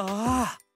ああ。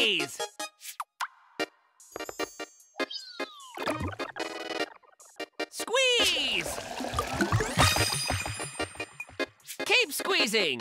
Squeeze! Squeeze! Keep squeezing!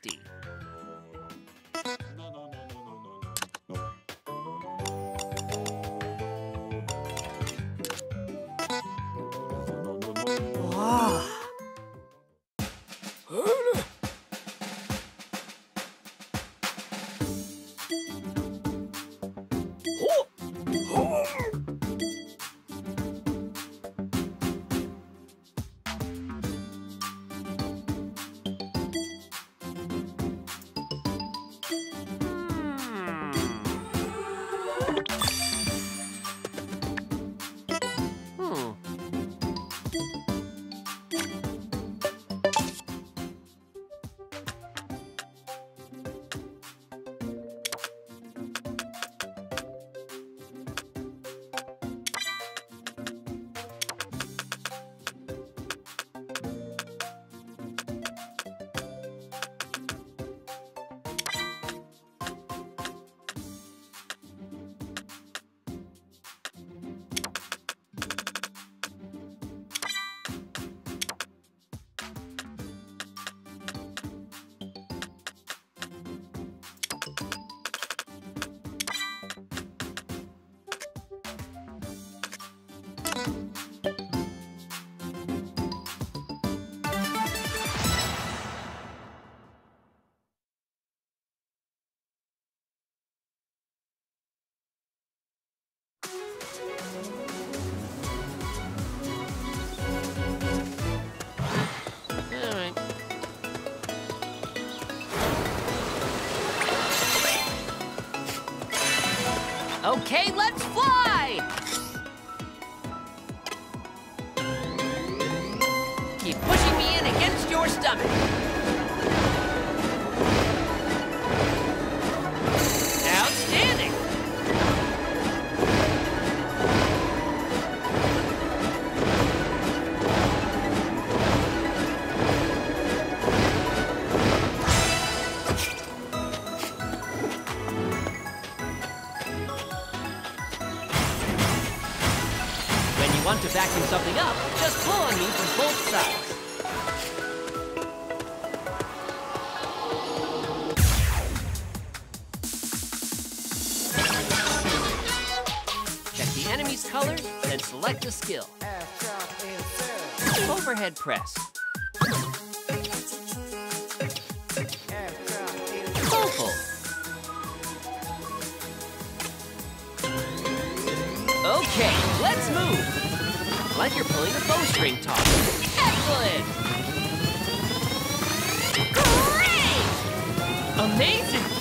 Tasty. Okay, let's fly! press. Opal. Okay, let's move! Like you're pulling a bowstring top. Excellent! Great! Amazing!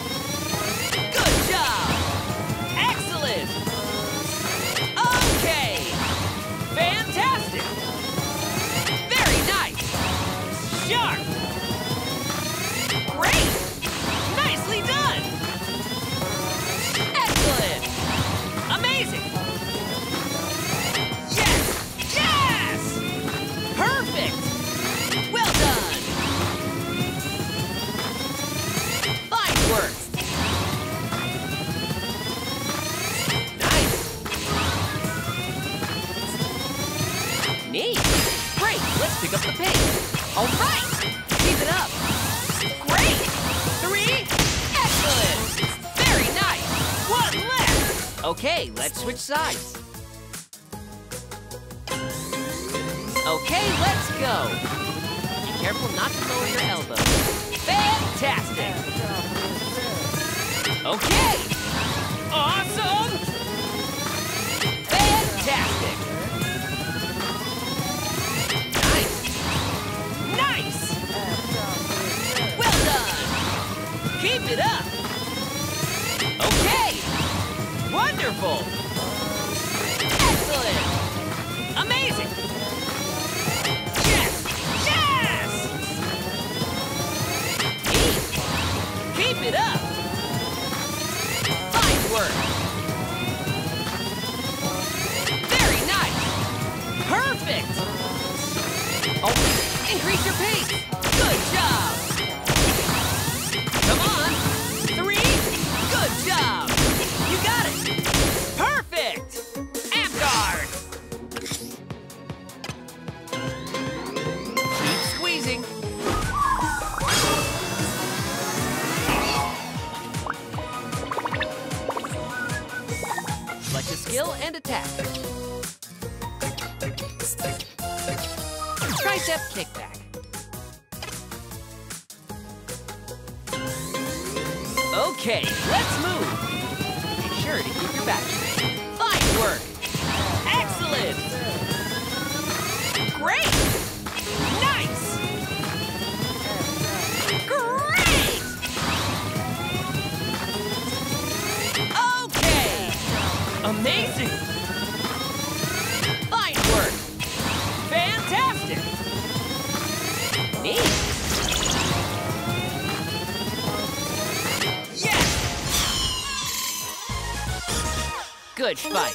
good fight.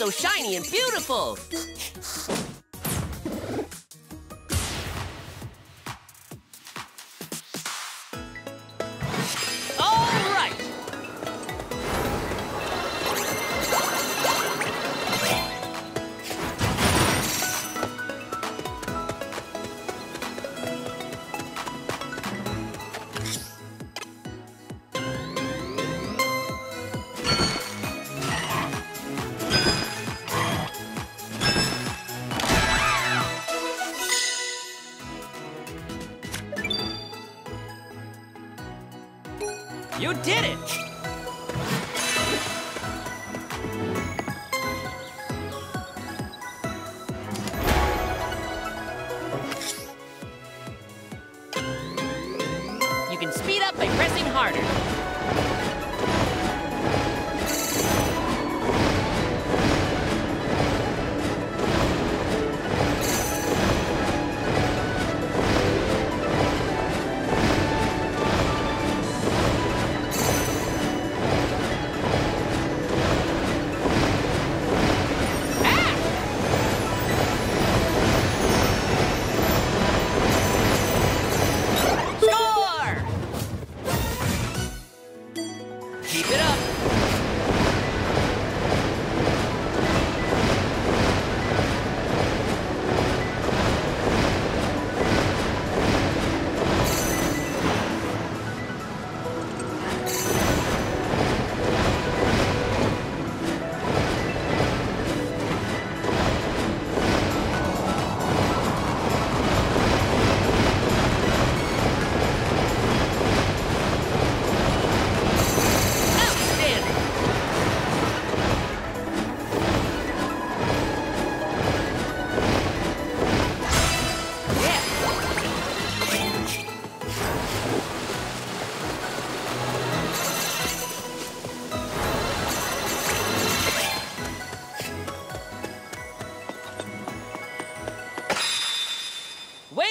so shiny and beautiful!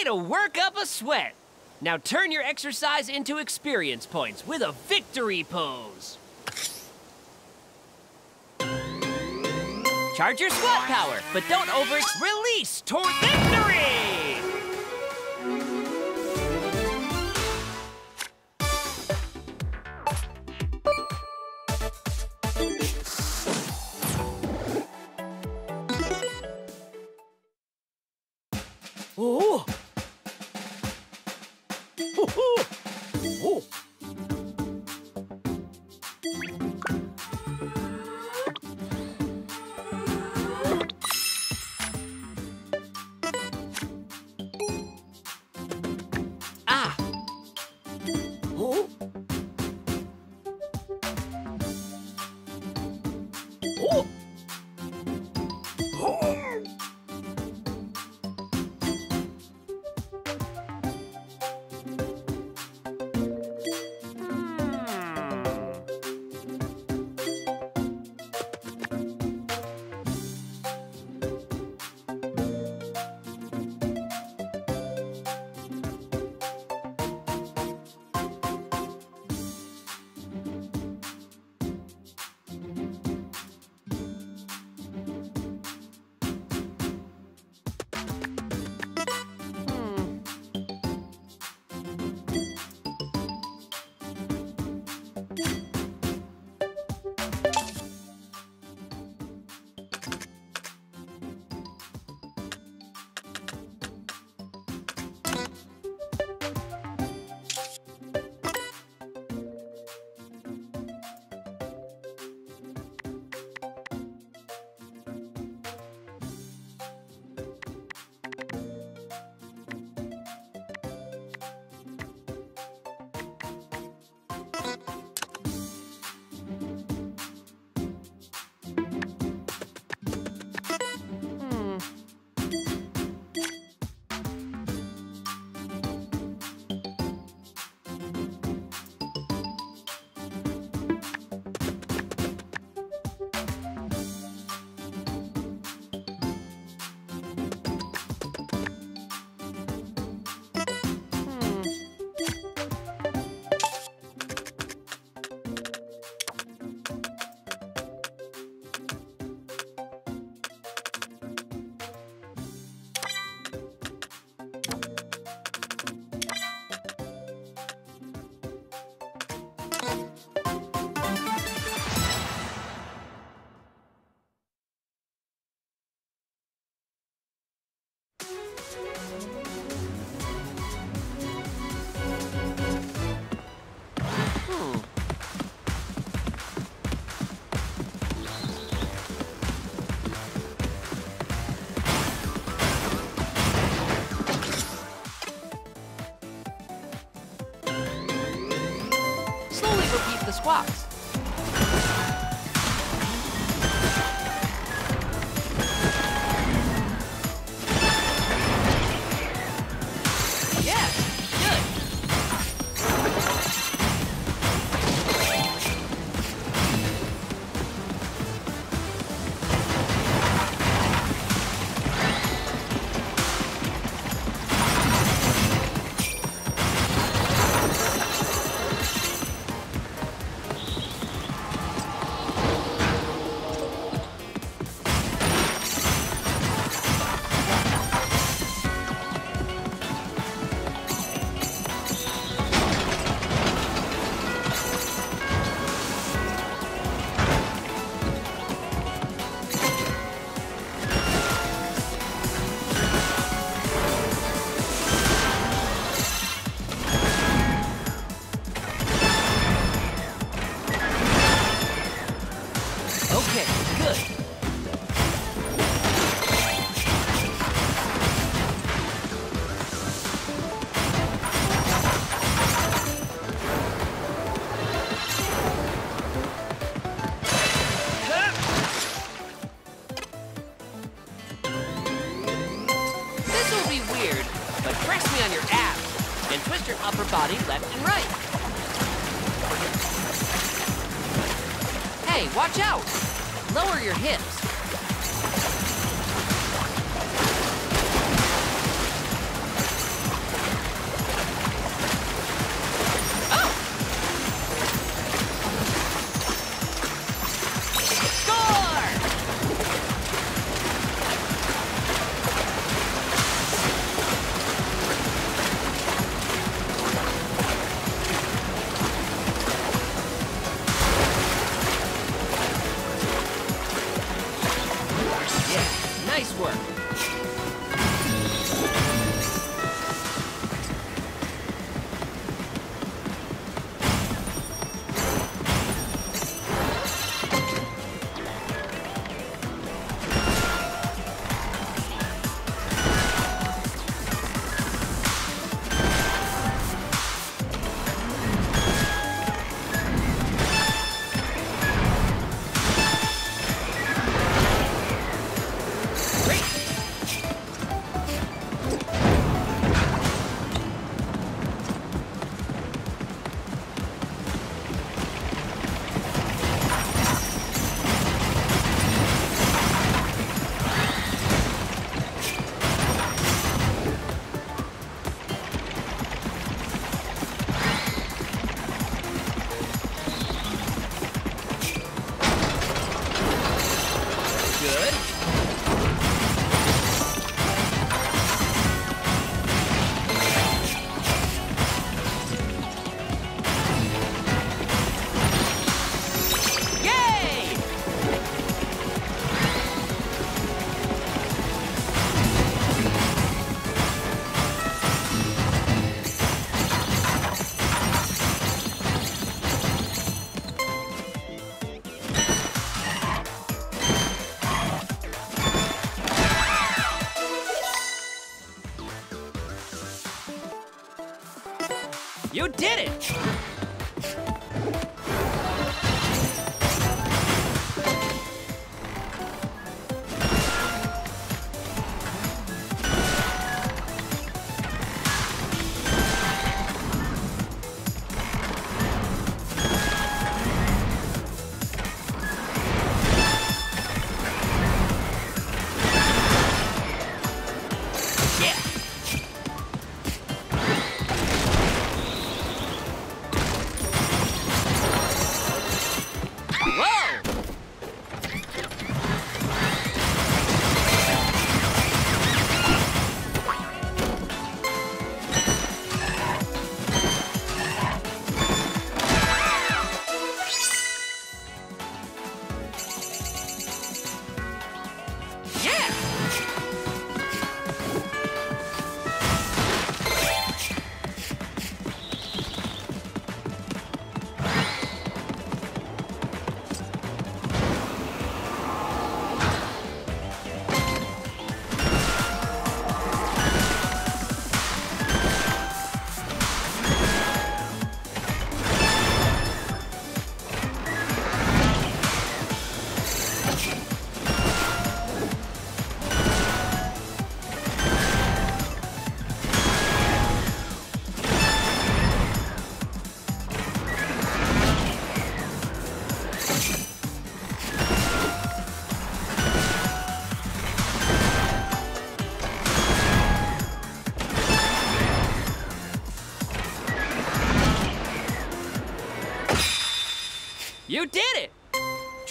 to work up a sweat. Now turn your exercise into experience points with a victory pose. Charge your squat power, but don't over... Release toward the... the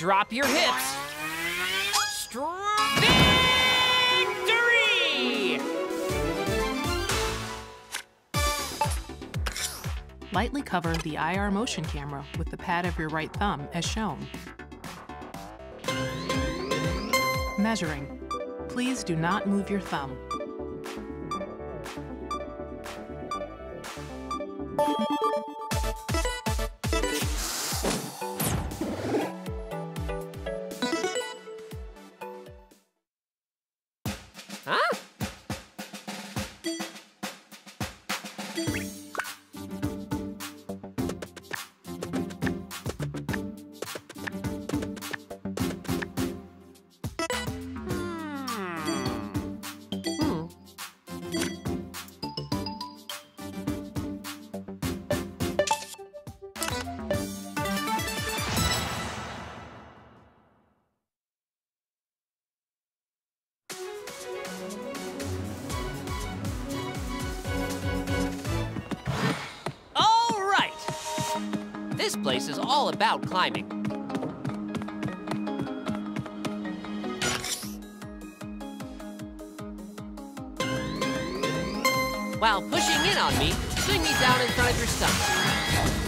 Drop your hips. Victory! Lightly cover the IR motion camera with the pad of your right thumb as shown. Measuring. Please do not move your thumb. Huh? Place is all about climbing. While pushing in on me, swing me down in front of your stomach.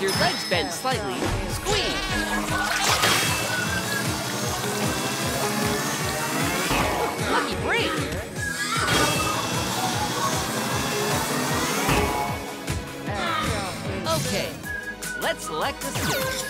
With your legs bent slightly, squeeze. Lucky break. Okay, let's select a skill.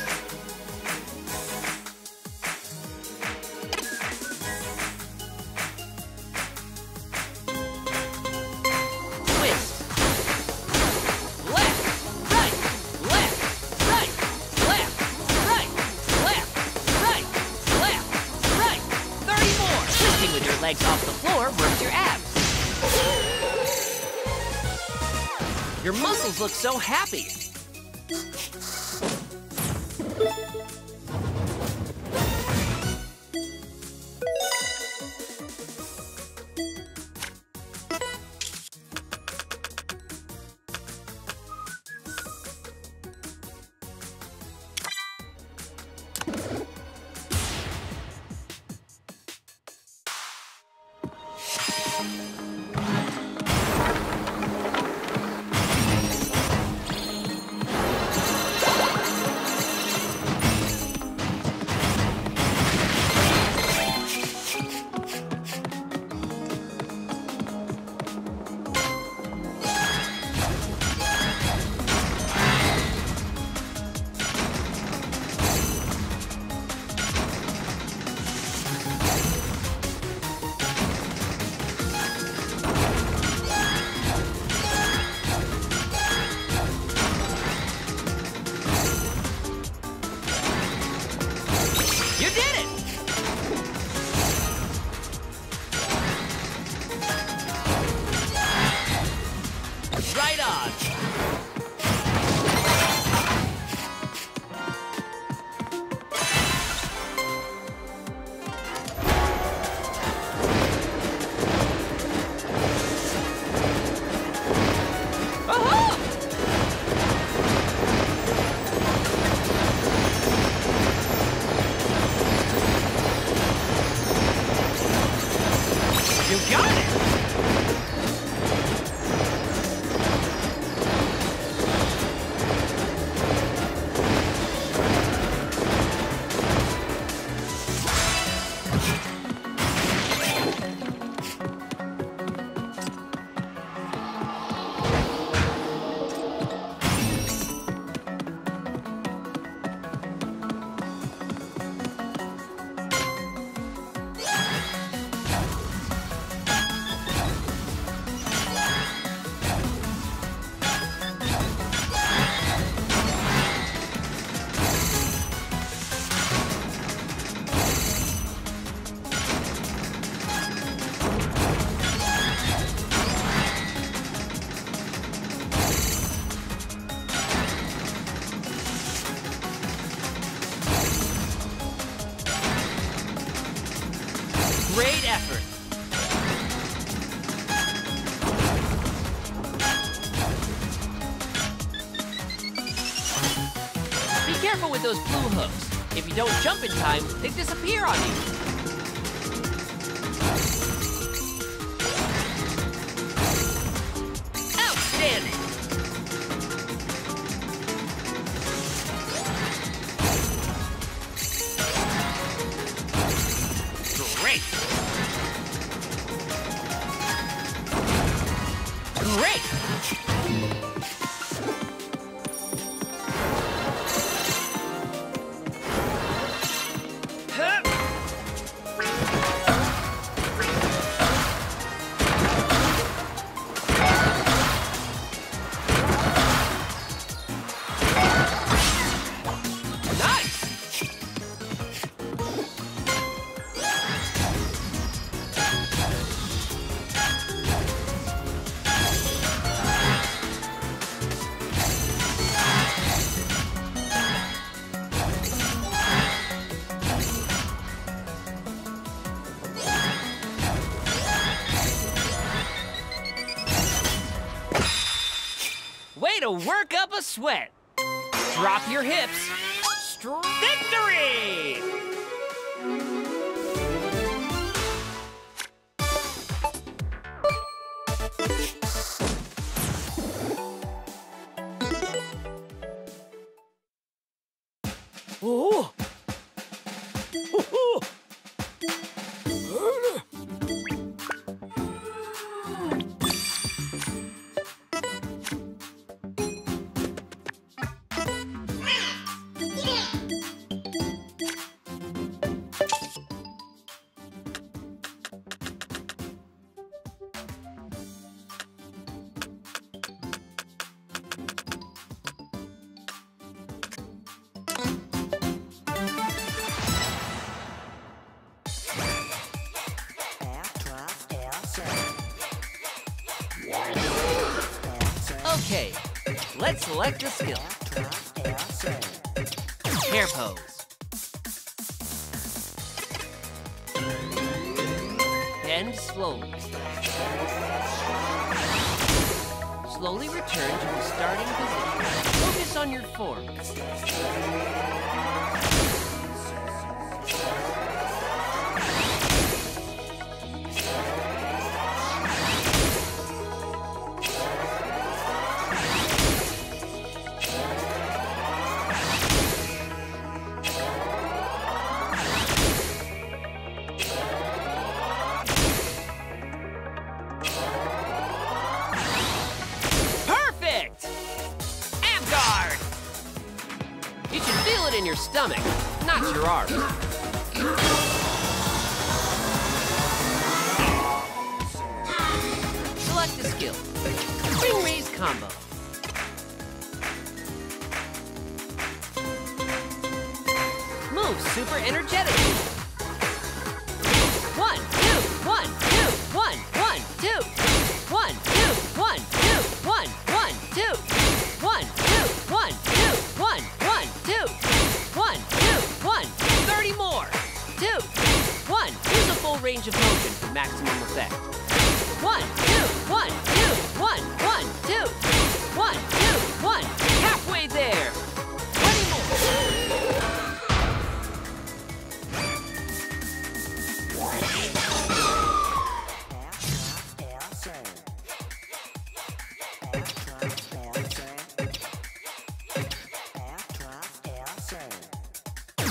look so happy. Don't jump in time, they disappear on you. sweat. Drop your hips Select your skill. Chair pose. Bend slowly. Slowly return to the starting position. Focus on your form.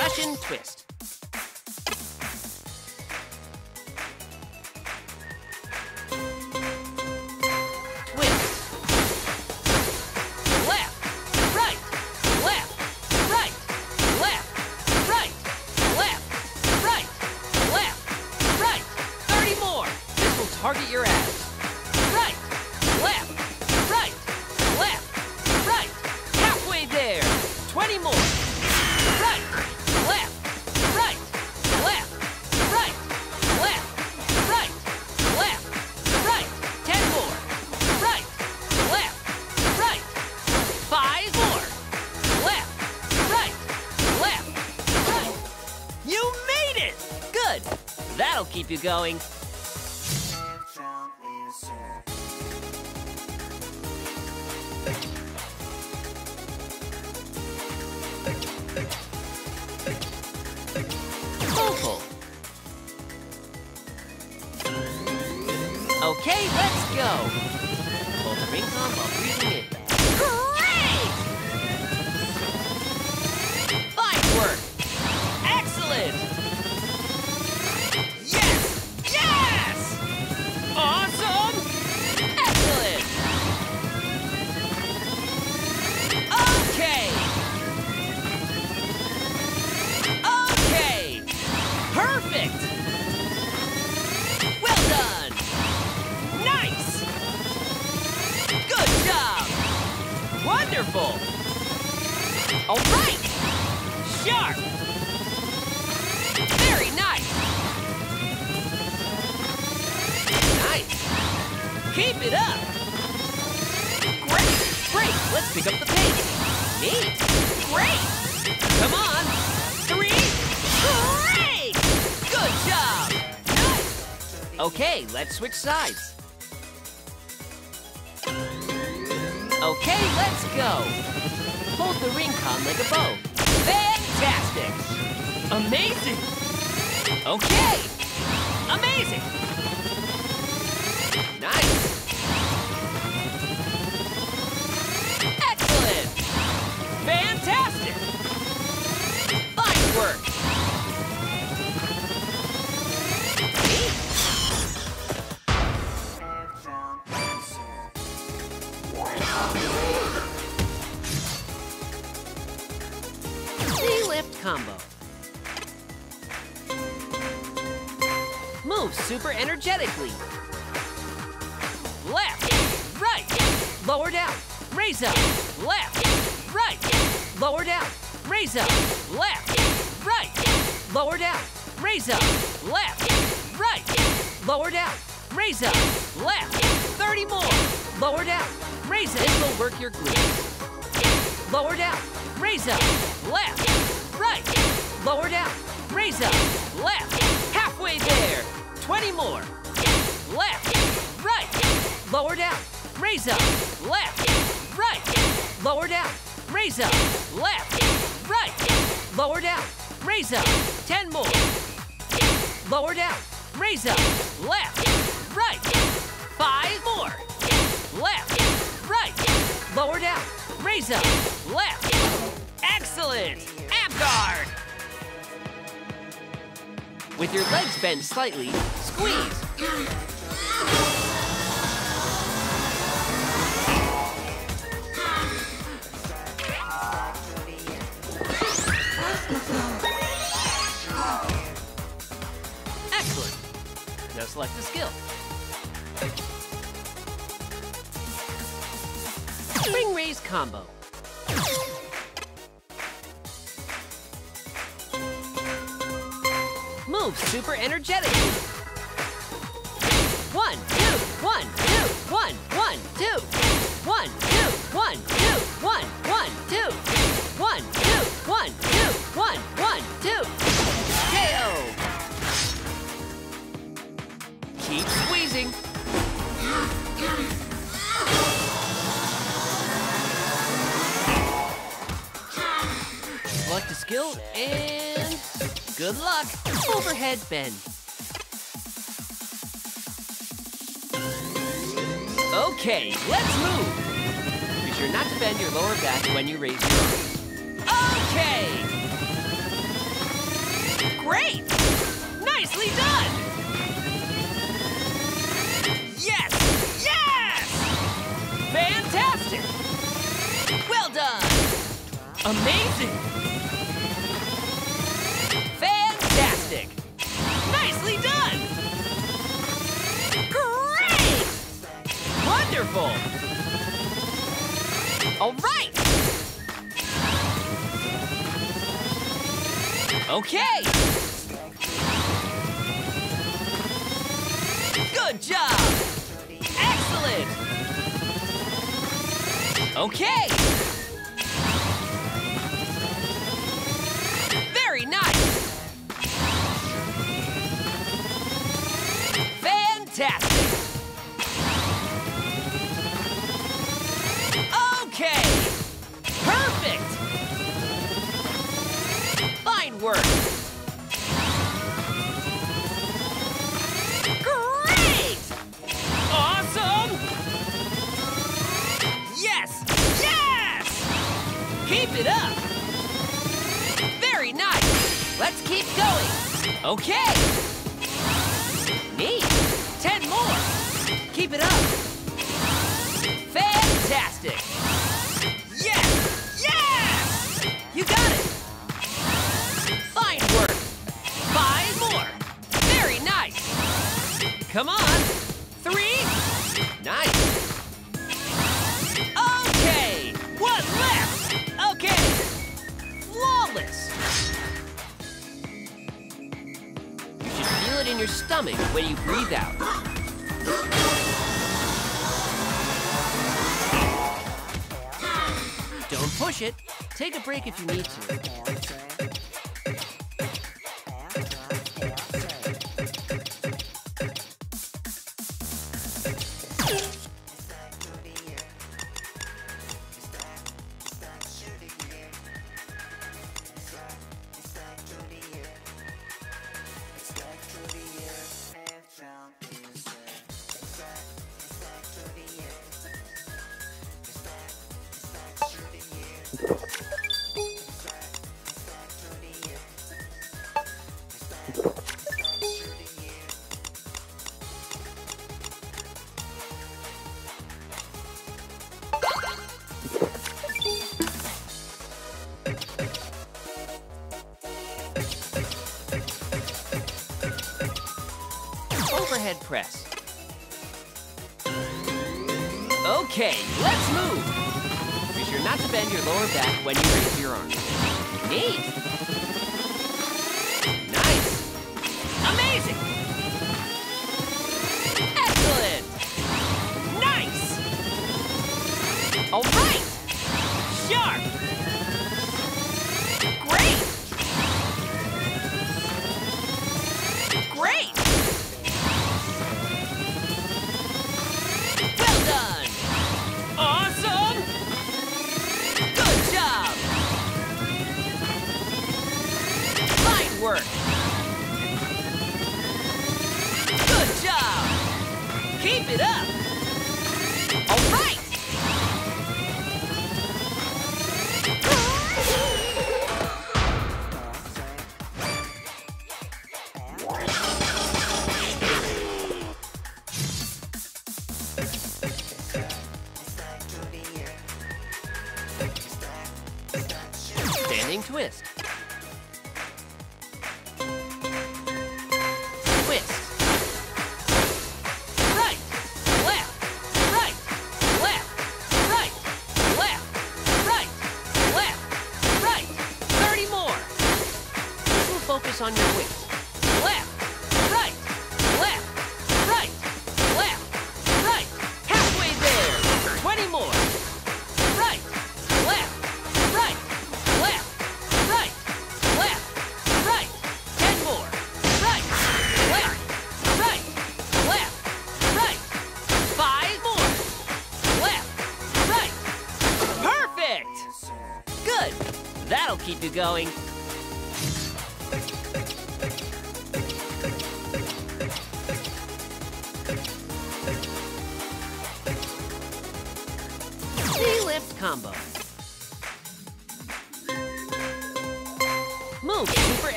Russian twist. going. Keep it up! Great! Great! Let's pick up the pace! Neat! Great! Come on! Three! Great! Good job! Nice! Okay, let's switch sides. Okay, let's go! Hold the ring con like a bow. Fantastic! Amazing! Okay! Amazing! Lower down, raise up, left, excellent, ab guard. With your legs bent slightly, squeeze. Excellent. Now select a skill. Spring raise combo. Move super energetically. One, two, one, two, one, one, two. One, two, one, two, one, good luck. Overhead bend. Okay, let's move. Be sure not to bend your lower back when you raise your. Okay. Great. Nicely done. Yes! Yes! Fantastic! Well done! Amazing! All right! Okay! Good job! Excellent! Okay! Very nice! Fantastic! Work! Great! Awesome! Yes! Yes! Keep it up! Very nice! Let's keep going! Okay! Neat! Ten more! Keep it up! A break if you need to. Lower back when you raise your arms. Neat.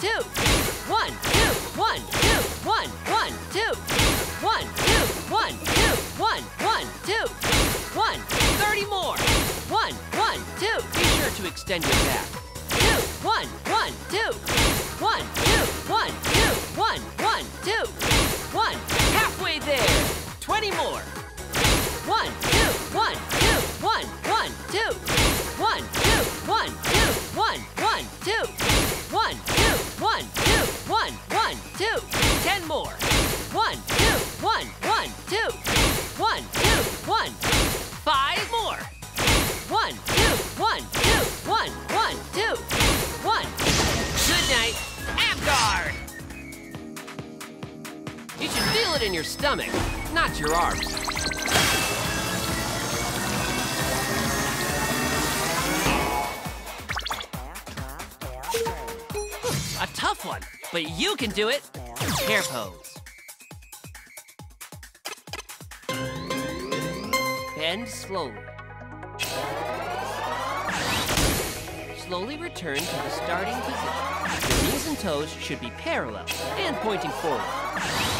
two, one, two, one, two, one, one, two, one, two, one, two, one, one, two, one, thirty more. One, one, two. Be sure to extend your back. Two, one, one, two. can do it. Chair pose. Bend slowly. Slowly return to the starting position. Your knees and toes should be parallel and pointing forward.